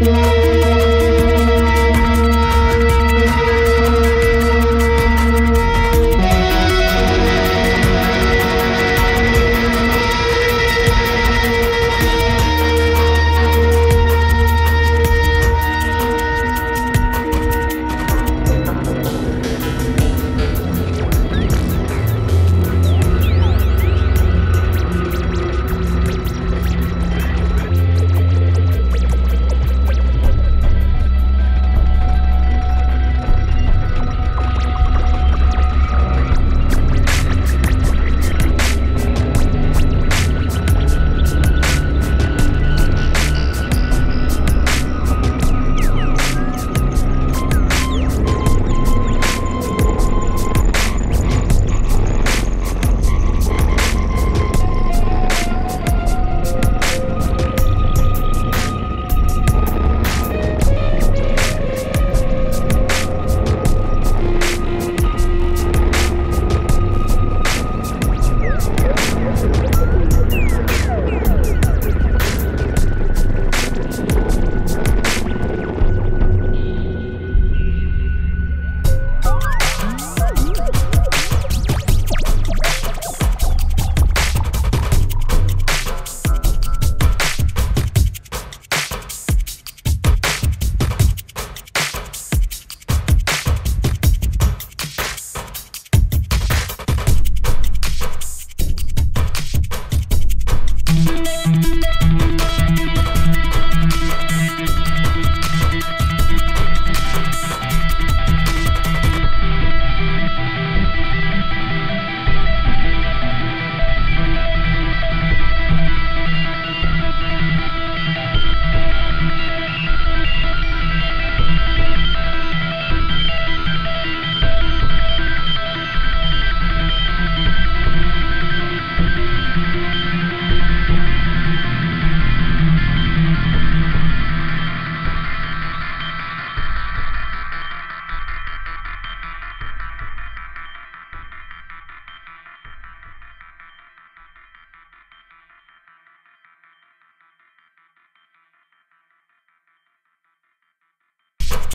Yeah.